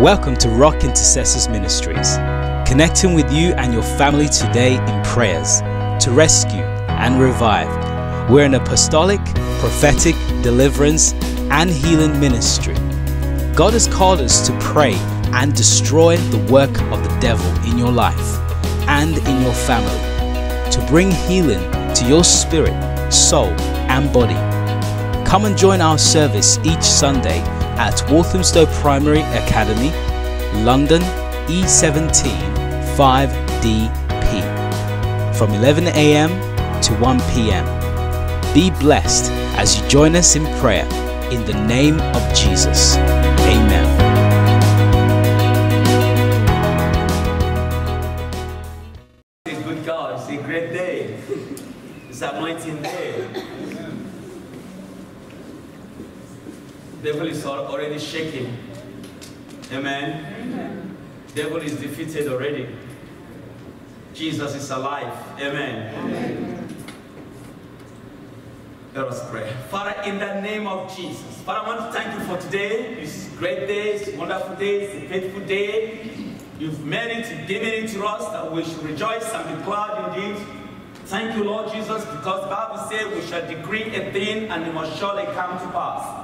Welcome to Rock Intercessors Ministries, connecting with you and your family today in prayers to rescue and revive. We're an apostolic, prophetic, deliverance, and healing ministry. God has called us to pray and destroy the work of the devil in your life and in your family, to bring healing to your spirit, soul, and body. Come and join our service each Sunday at Walthamstow Primary Academy, London E17 5DP from 11am to 1pm. Be blessed as you join us in prayer in the name of Jesus. Amen. It's a good God. It's a great day. It's anointing day. Devil is already shaking. Amen. Devil is defeated already. Jesus is alive. Amen. Let us pray. Father, in the name of Jesus. Father, I want to thank you for today. This a great day. It's a wonderful day. It's a faithful day. You've made it, given it to us that we should rejoice and be glad indeed. Thank you, Lord Jesus, because the Bible says we shall decree a thing and it must surely come to pass.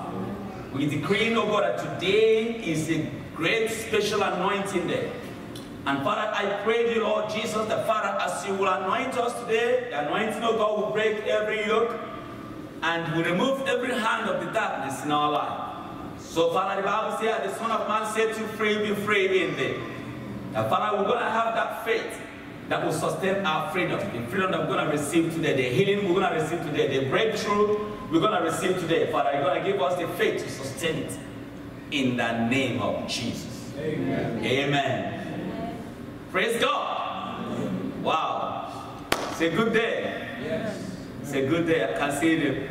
We decree, oh God, that today is a great special anointing day. And Father, I pray thee, Lord Jesus, that Father, as you will anoint us today, the anointing of God will break every yoke and will remove every hand of the darkness in our life. So, Father, the Bible says, the Son of Man set you free, be free in thee. Now, Father, we're going to have that faith that will sustain our freedom. The freedom that we're going to receive today, the healing we're going to receive today, the breakthrough we're going to receive today. Father, you're going to give us the faith to sustain it in the name of Jesus. Amen. Amen. Praise God. Wow. It's a good day. Yes. It's a good day. I can see the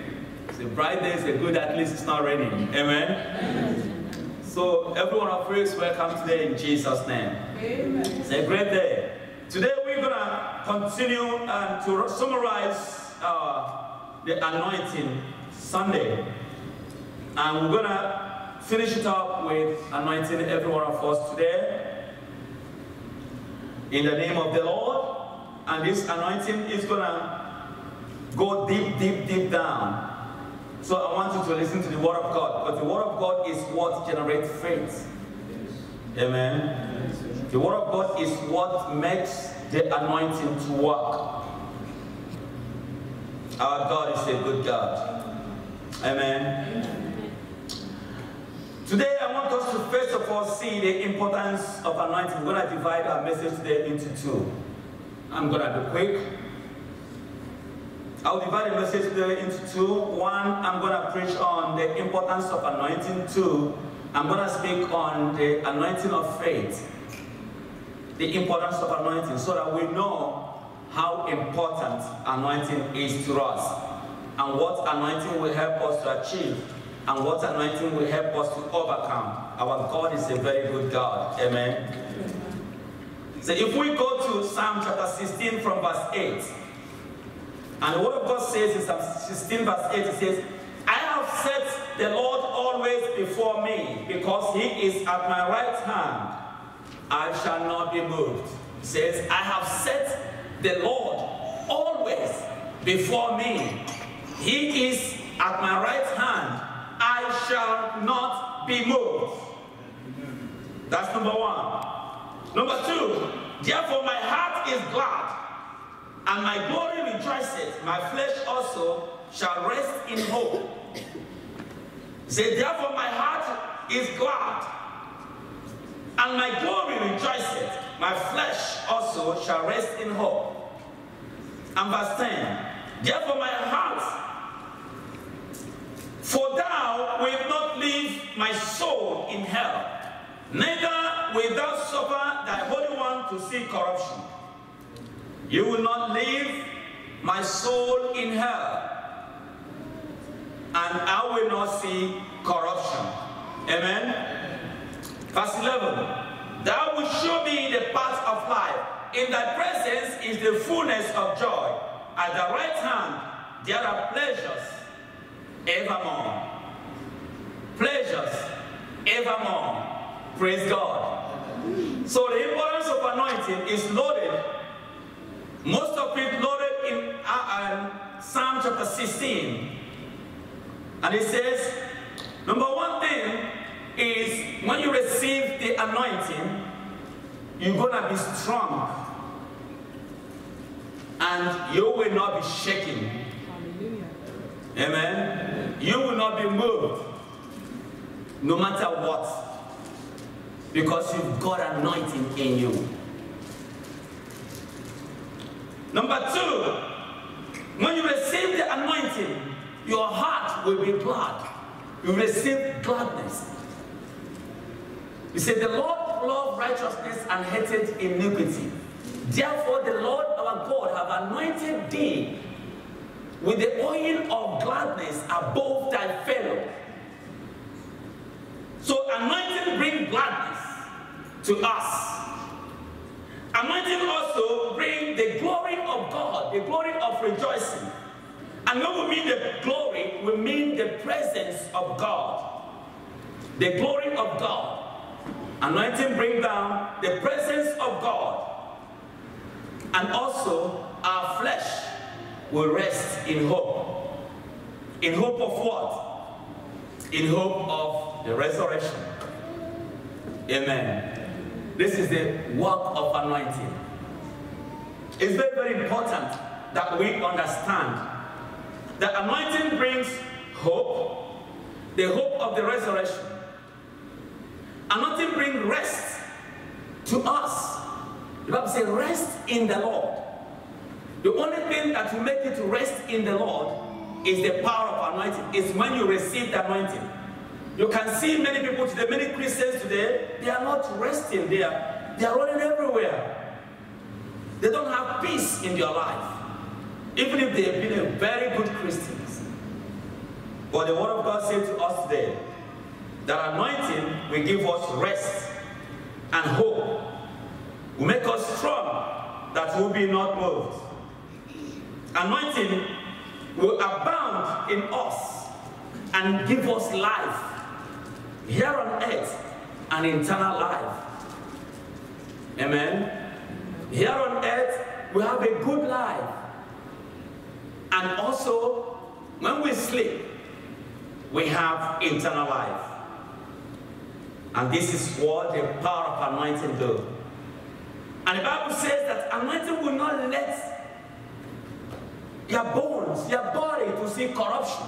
it's a bright day, it's a good at least it's not raining. Amen. So everyone of you is welcome today in Jesus' name. It's a great day. Today we're gonna continue and to summarize uh, the anointing Sunday, and we're gonna finish it up with anointing every one of us today in the name of the Lord. And this anointing is gonna go deep, deep, deep down. So I want you to listen to the word of God, because the word of God is what generates faith. Amen. The word of God is what makes the anointing to work. Our God is a good God. Amen. Today I want us to first of all see the importance of anointing. We're going to divide our message today into two. I'm going to be quick. I'll divide the message today into two. One, I'm going to preach on the importance of anointing. Two, I'm going to speak on the anointing of faith. The importance of anointing so that we know how important anointing is to us and what anointing will help us to achieve and what anointing will help us to overcome. Our God is a very good God. Amen. So if we go to Psalm chapter 16 from verse 8, and the word of God says in Psalm 16 verse 8, it says, I have set the Lord always before me, because he is at my right hand. I shall not be moved. It says, I have set the Lord always before me. He is at my right hand. I shall not be moved. That's number one. Number two, therefore my heart is glad, and my glory rejoiceth. My flesh also shall rest in hope. Say, therefore my heart is glad, and my glory rejoiceth. My flesh also shall rest in hope. And verse 10, therefore my heart, for thou wilt not leave my soul in hell, neither wilt thou suffer thy Holy One to see corruption. You will not leave my soul in hell, and I will not see corruption. Amen. Verse 11. Thou wilt show me the path of life. In thy presence is the fullness of joy. At the right hand there are pleasures evermore. Pleasures evermore. Praise God. So the importance of anointing is loaded. Most of it loaded in uh, uh, Psalm chapter 16. And it says, number one thing is when you receive the anointing, you're gonna be strong. And you will not be shaking. Amen. You will not be moved. No matter what. Because you've got anointing in you. Number two, when you receive the anointing, your heart will be glad. You receive gladness. You say, The Lord loved righteousness and hated iniquity. Therefore, the Lord our God have anointed thee with the oil of gladness above thy fellow. So anointing brings gladness to us. Anointing also brings the glory of God, the glory of rejoicing. And when we mean the glory, we mean the presence of God. The glory of God. Anointing brings down the presence of God. And also our flesh will rest in hope. In hope of what? In hope of the resurrection. Amen. This is the work of anointing. It's very, very important that we understand that anointing brings hope, the hope of the resurrection. Anointing brings rest to us. The Bible says, rest in the Lord. The only thing that will make you to rest in the Lord is the power of anointing. It's when you receive the anointing. You can see many people today, many Christians today, they are not resting there. They are running everywhere. They don't have peace in their life. Even if they have been a very good Christians. But the word of God says to us today that anointing will give us rest and hope. Will make us strong that will be not moved. Anointing will abound in us and give us life here on earth and eternal life. Amen. Here on earth, we have a good life. And also, when we sleep, we have eternal life. And this is what the power of anointing do. And the Bible says that anointing will not let your bones, your body to see corruption.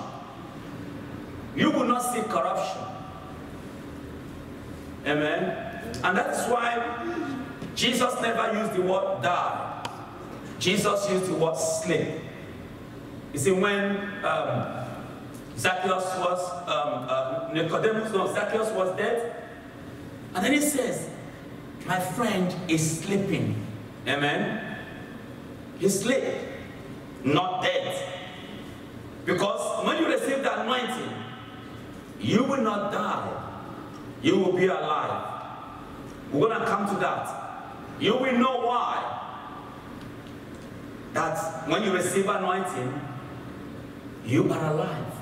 You will not see corruption. Amen. And that's why Jesus never used the word die. Jesus used the word sleep. You see, when um, Zacchaeus was, um, uh, Nicodemus, no, Zacchaeus was dead, and then he says, my friend is sleeping. Amen. He sleep, not dead. Because when you receive the anointing, you will not die. You will be alive. We're going to come to that. You will know why. That when you receive anointing, you are alive.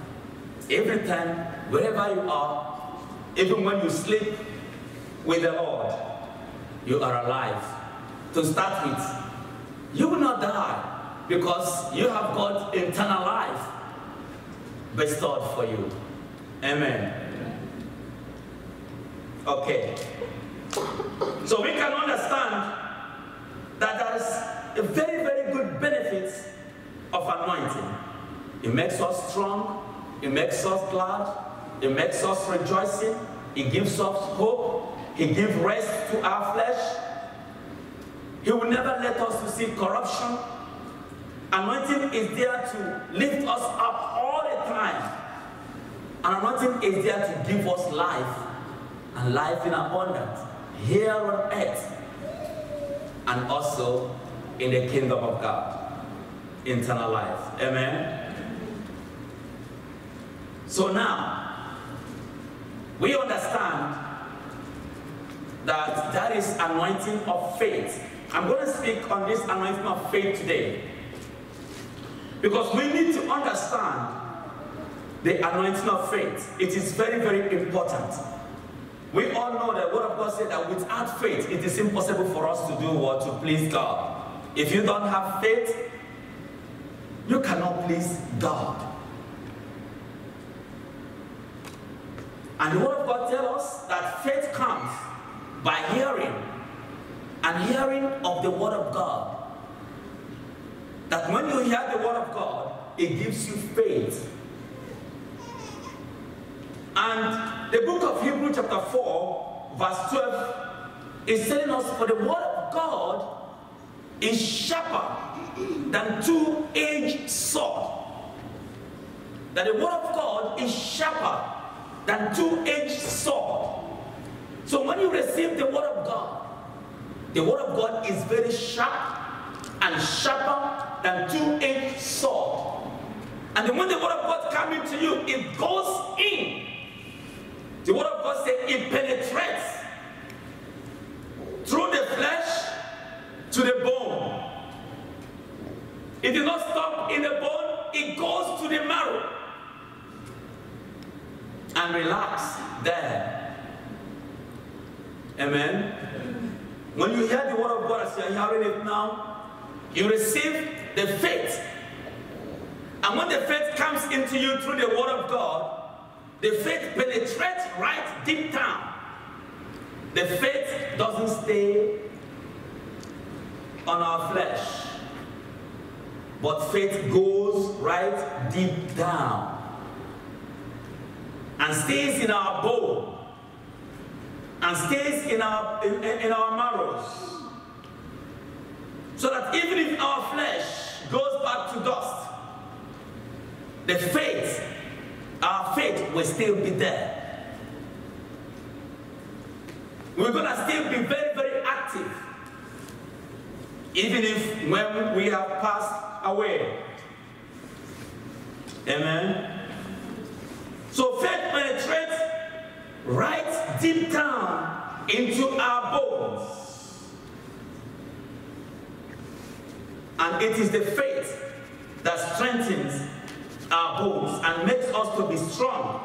Every time, wherever you are, even when you sleep with the Lord, you are alive. To start with, you will not die because you have got eternal life bestowed for you. Amen. Okay. So we can understand that there is a very, very good benefit of anointing. It makes us strong, it makes us glad, it makes us rejoicing, it gives us hope, it gives rest to our flesh. He will never let us to see corruption. Anointing is there to lift us up all the time. And anointing is there to give us life and life in abundance here on earth and also in the kingdom of God. Eternal life. Amen. So now, we understand that that is anointing of faith. I'm going to speak on this anointing of faith today. Because we need to understand the anointing of faith. It is very, very important. We all know that word of God said that without faith, it is impossible for us to do what to please God. If you don't have faith, you cannot please God. And the word of God tells us that faith comes by hearing, and hearing of the word of God. That when you hear the word of God, it gives you faith. And the book of Hebrews, chapter 4, verse 12, is telling us for the word of God is sharper than two-edged sword. That the word of God is sharper than two-edged sword. So when you receive the word of God, the word of God is very sharp and sharper than two-edged sword. And when the word of God comes into you, it goes in. The word of God says it penetrates through the flesh to the bone. It did not stop in the bone, it goes to the marrow. And relax there. Amen. When you hear the word of God as you are hearing it now, you receive the faith. And when the faith comes into you through the word of God, the faith penetrates right deep down. The faith doesn't stay on our flesh, but faith goes right deep down and stays in our bone and stays in our in, in our marrows. So that even if our flesh goes back to dust the faith our faith will still be there. We're going to still be very very active even if when we have passed away. Amen. So faith penetrates right deep down into our bones. And it is the faith that strengthens our bones and makes us to be strong.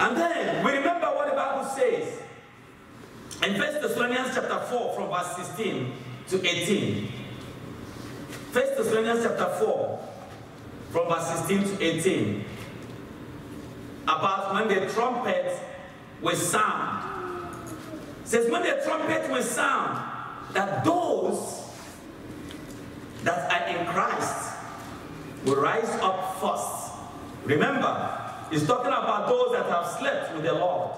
And then we remember what the Bible says in 1 Thessalonians chapter 4 from verse 16 to 18. 1 Thessalonians chapter 4 from verse 16 to 18 about when the trumpet will sound. Says when the trumpet will sound, that those that are in Christ will rise up first. Remember, he's talking about those that have slept with the Lord.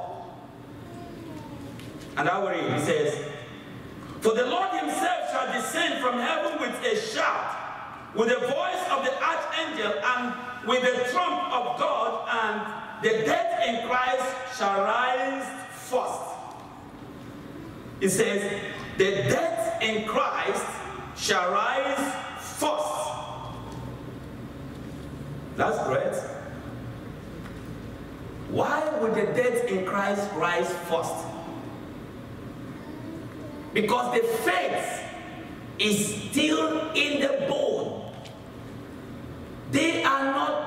And I read, he says, For the Lord himself shall descend from heaven with a shout with the voice of the archangel and with the trump of God, and the dead in Christ shall rise first. It says, the dead in Christ shall rise first. That's great. Why would the dead in Christ rise first? Because the faith is still in the bone. They are not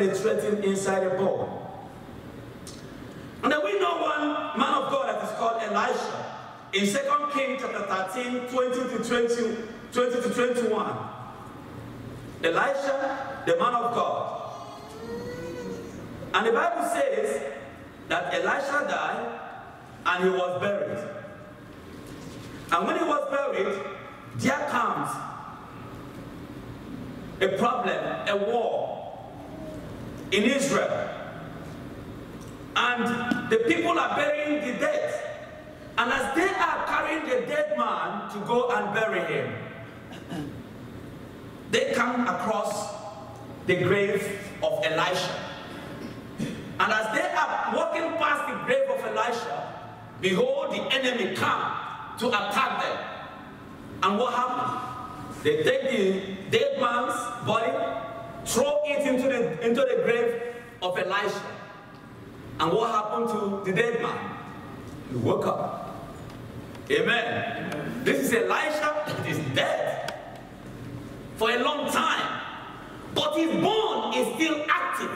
Penetrating inside a bone. And then we know one man of God that is called Elisha. In 2 Kings chapter 13, 20 to 20, 20 to 21. Elisha, the man of God. And the Bible says that Elisha died and he was buried. And when he was buried, there comes a problem, a war in Israel. And the people are burying the dead. And as they are carrying the dead man to go and bury him, they come across the grave of Elisha. And as they are walking past the grave of Elisha, behold, the enemy come to attack them. And what happened? They take the dead man's body, throw it into the, into the grave of Elisha. And what happened to the dead man? He woke up. Amen. This is Elisha, he is dead for a long time. But his bone is still active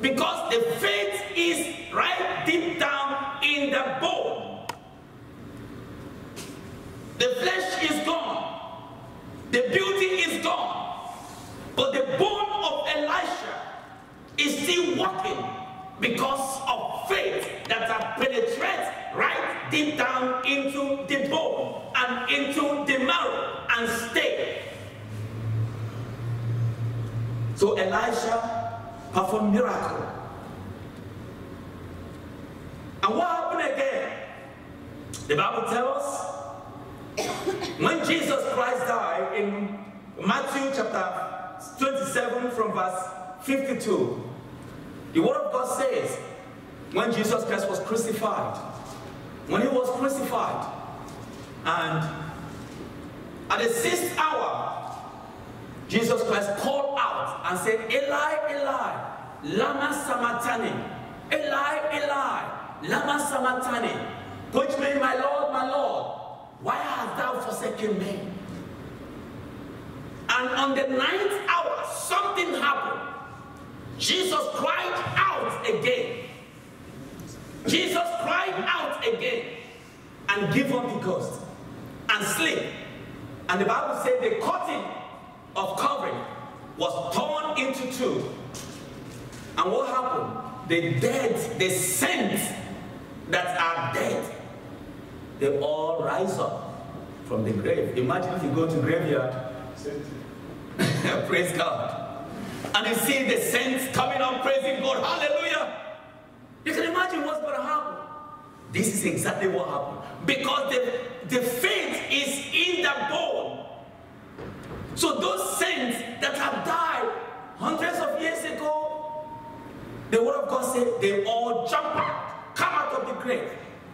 because the faith is right deep down in the bone. The flesh is gone, the beauty is gone, but the bone of Elisha is still working because of faith that has penetrated right deep down into the bone and into the marrow and stay. So Elisha performed miracle. And what happened again? The Bible tells when Jesus Christ died in Matthew chapter 27 from verse 52, the word of God says, when Jesus Christ was crucified, when he was crucified, and at the sixth hour, Jesus Christ called out and said, Eli, Eli, lama samatani, Eli, Eli, lama samatani, which means, my Lord, my Lord, why hast thou forsaken me? And on the ninth hour, something happened. Jesus cried out again. Jesus cried out again and gave up the ghost and sleep. And the Bible said the curtain of covering was torn into two. And what happened? The dead, the saints that are dead, they all rise up from the grave. Imagine if you go to graveyard. Praise God and you see the saints coming up praising God. Hallelujah. You can imagine what's going to happen. This is exactly what happened. Because the, the faith is in the bone. So those saints that have died hundreds of years ago, the word of God said they all jump out, come out of the grave.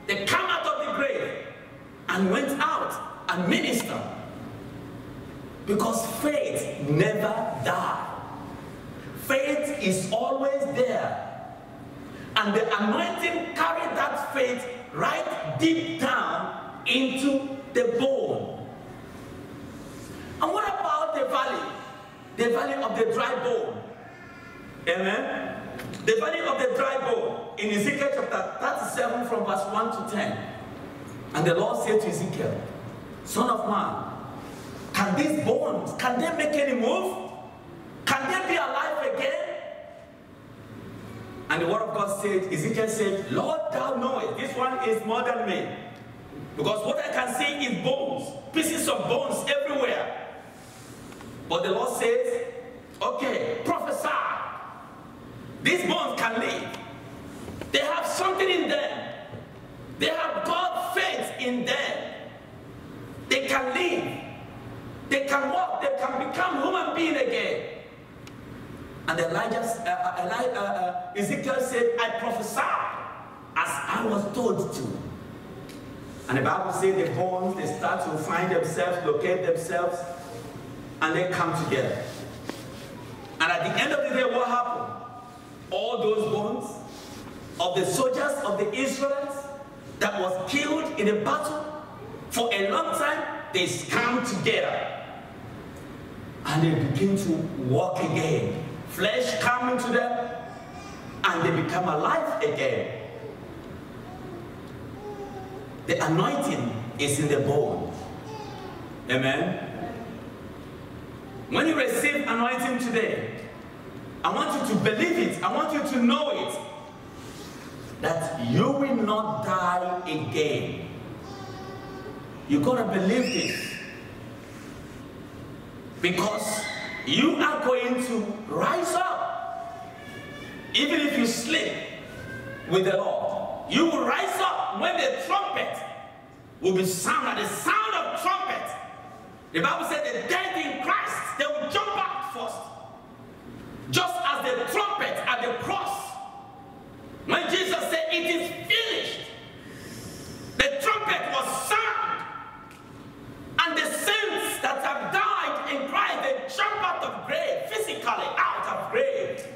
They come out of the grave and went out and ministered. Because faith never died faith is always there. And the anointing carried that faith right deep down into the bone. And what about the valley? The valley of the dry bone. Amen? The valley of the dry bone in Ezekiel chapter 37 from verse 1 to 10. And the Lord said to Ezekiel, Son of man, can these bones, can they make any move? Can they be alive again? And the word of God said, Ezekiel said, Lord, thou knowest, this one is more than me. Because what I can see is bones, pieces of bones everywhere. But the Lord says, okay, prophesy. These bones can live. They have something in them. They have God faith in them. They can live. They can walk. They can become human being again. And Elijah, uh, uh, Elijah, uh, uh, Ezekiel said, I prophesy as I was told to. And the Bible says the bones, they start to find themselves, locate themselves, and they come together. And at the end of the day, what happened? All those bones of the soldiers of the Israelites that was killed in a battle for a long time, they come together. And they begin to walk again flesh coming to them, and they become alive again. The anointing is in the bone. Amen. When you receive anointing today, I want you to believe it. I want you to know it. That you will not die again. You gotta believe this. Because you are going to rise up. Even if you sleep with the Lord, you will rise up when the trumpet will be sounded. The sound of trumpet. The Bible said the dead in Christ, they will jump out first. Just as the trumpet at the cross When Jesus said, It is finished, the trumpet was sound, and the saints that have died in Christ, they jump out of grave, physically out of grave.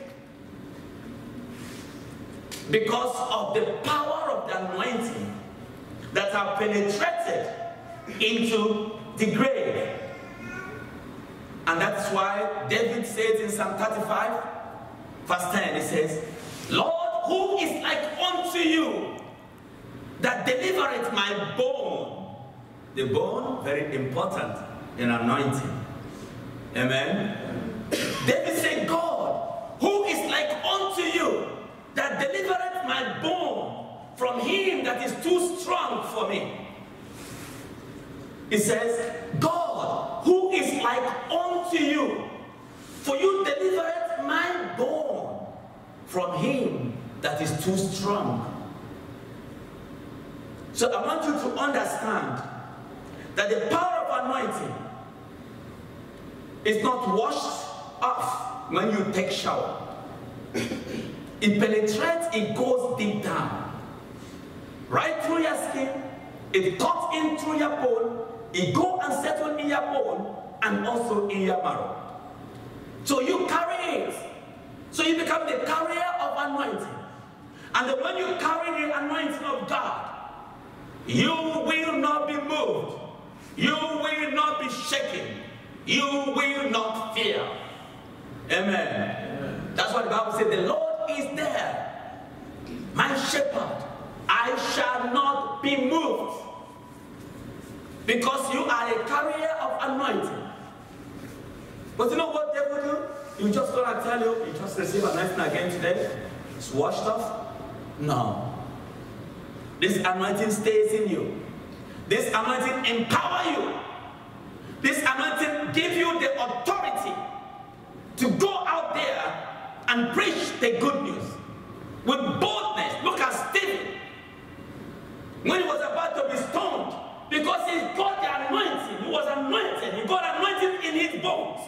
Because of the power of the anointing that have penetrated into the grave. And that's why David says in Psalm 35, verse 10, he says, Lord, who is like unto you that delivereth my bone? The bone, very important in anointing. Amen. David said, God, who is like unto you that delivereth my bone from him that is too strong for me? He says, God, who is like unto for you delivereth my bone from him that is too strong. So I want you to understand that the power of anointing is not washed off when you take shower. It penetrates, it goes deep down. Right through your skin, it cuts in through your bone, it go and settle in your bone and also in your marrow. So you carry it. So you become the carrier of anointing. And when you carry the anointing of God, you will not be moved. You will not be shaken. You will not fear. Amen. Amen. That's what the Bible says. The Lord is there. My shepherd. I shall not be moved. Because you are a carrier of anointing. But you know what they will do? You just gonna tell you, you just receive an anointing again today. It's washed off. No. This anointing stays in you. This anointing empower you. This anointing give you the authority to go out there and preach the good news with boldness. Look at Stephen. When he was about to be stoned, because he got the anointing, he was anointed, he got anointed in his bones.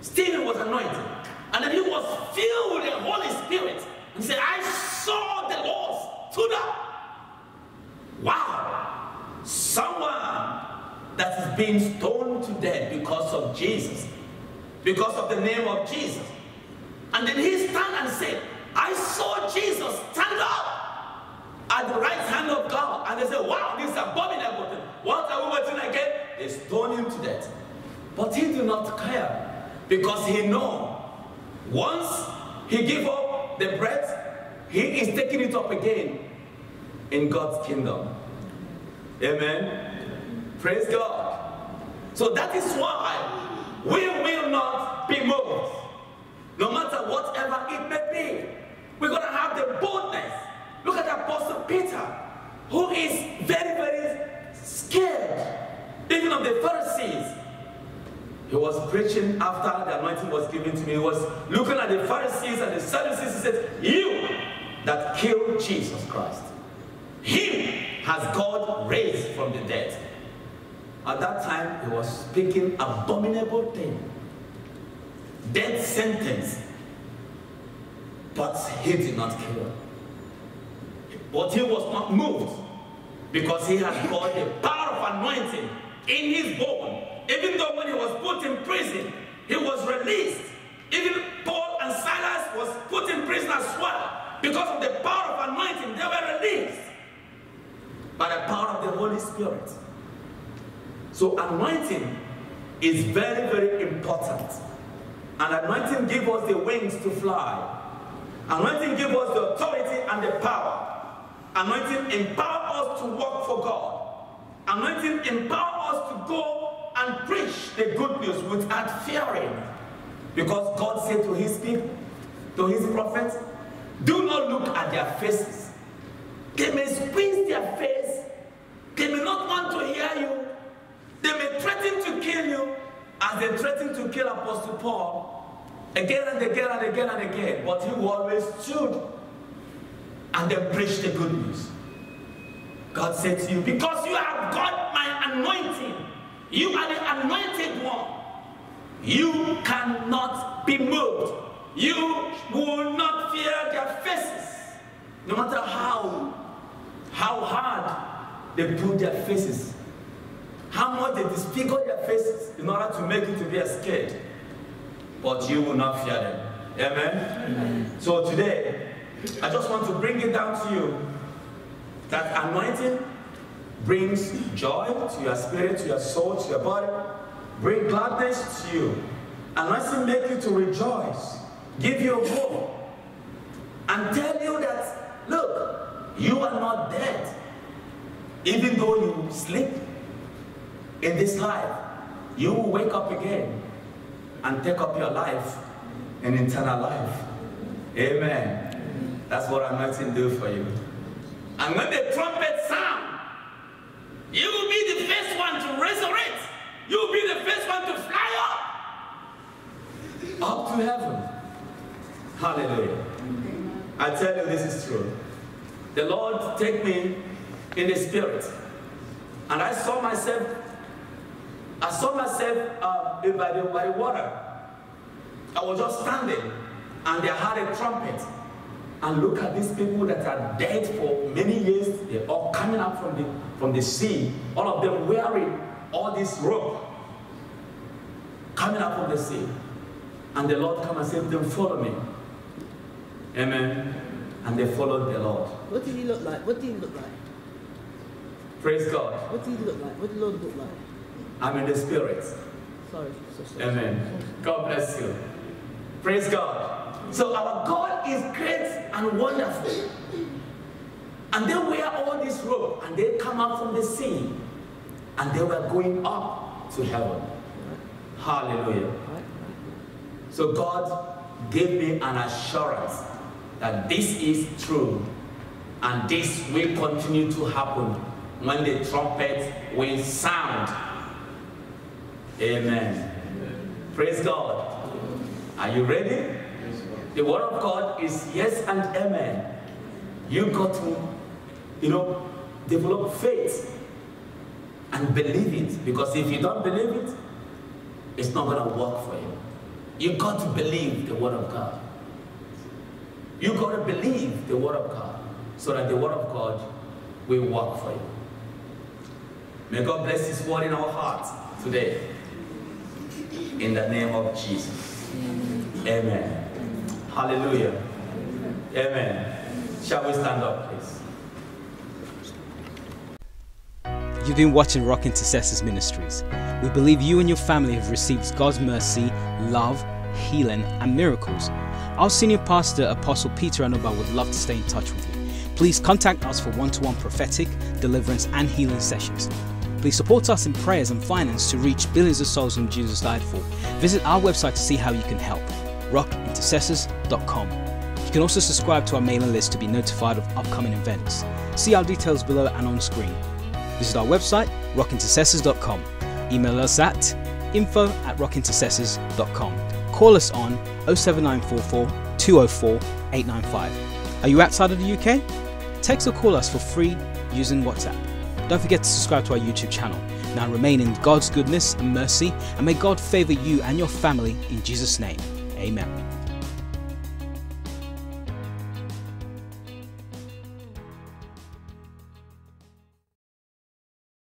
Stephen was anointed. And then he was filled with the Holy Spirit. He said, I saw the Lord stood up. Wow. Someone that is being stoned to death because of Jesus. Because of the name of Jesus. And then he stand and said, I saw Jesus stand up at the right hand of God. And they said, wow, this is abominable. What are we waiting again? They stone him to death. But he did not care because he know once he give up the bread, he is taking it up again in God's kingdom. Amen. Praise God. So that is why we will not be moved. No matter whatever it may be. We're going to have the boldness. Look at Apostle Peter, who is very, very scared, even of the Pharisees. He was preaching after the anointing was given to me. He was looking at the Pharisees and the Sadducees. He said, You that killed Jesus Christ, him has God raised from the dead. At that time, he was speaking abominable thing. Death sentence. But he did not kill. But he was not moved because he had got the power of anointing in his bone. Even though when he was put in prison, he was released. Even Paul and Silas was put in prison as well. Because of the power of anointing, they were released by the power of the Holy Spirit. So anointing is very, very important. And anointing gives us the wings to fly. Anointing gives us the authority and the power. Anointing empower us to work for God. Anointing empower us to go and preach the good news without fearing. Because God said to his people, to his prophets, do not look at their faces. They may squeeze their face. They may not want to hear you. They may threaten to kill you as they threatened to kill Apostle Paul again and again and again and again. But he always stood and then preached the good news. God said to you, because you have got my anointing, you are the anointed one. You cannot be moved. You will not fear their faces. no matter how, how hard they put their faces, how much they disfigure their faces in order to make you to be scared, but you will not fear them. Amen? Amen. So today, I just want to bring it down to you that anointing brings joy to your spirit, to your soul, to your body, bring gladness to you. Anointing make you to rejoice, give you hope, and tell you that, look, you are not dead. Even though you sleep in this life, you will wake up again and take up your life in eternal life. Amen. That's what anointing do for you. And when the trumpet sound, you will be the first one to resurrect. You will be the first one to fly up, up to heaven. Hallelujah. I tell you this is true. The Lord take me in the spirit. And I saw myself, I saw myself uh, by, the, by the water. I was just standing and they had a trumpet. And look at these people that are dead for many years. They're all coming up from the, from the sea. All of them wearing all this rope. Coming up from the sea. And the Lord come and said to them, follow me. Amen. And they followed the Lord. What did he look like? What did he look like? Praise God. What did he look like? What did the Lord look like? I'm in the spirit. Sorry. So sorry. Amen. God bless you. Praise God. So our God is great and wonderful. And they wear all this robe and they come out from the sea and they were going up to heaven. Hallelujah. So God gave me an assurance that this is true and this will continue to happen when the trumpet will sound. Amen. Praise God. Are you ready? The word of God is yes and amen. You got to, you know, develop faith and believe it. Because if you don't believe it, it's not going to work for you. You got to believe the word of God. You got to believe the word of God so that the word of God will work for you. May God bless his word in our hearts today. In the name of Jesus. Amen. Hallelujah. Amen. Shall we stand up, please? You've been watching Rock Intercessors Ministries. We believe you and your family have received God's mercy, love, healing, and miracles. Our senior pastor, Apostle Peter Anuba, would love to stay in touch with you. Please contact us for one to one prophetic, deliverance, and healing sessions. Please support us in prayers and finance to reach billions of souls whom Jesus died for. Visit our website to see how you can help rockintercessors.com. You can also subscribe to our mailing list to be notified of upcoming events. See our details below and on screen. Visit our website, rockintercessors.com. Email us at info at rockintercessors.com. Call us on 07944 204 895. Are you outside of the UK? Text or call us for free using WhatsApp. Don't forget to subscribe to our YouTube channel. Now remain in God's goodness and mercy, and may God favor you and your family in Jesus' name. Amen.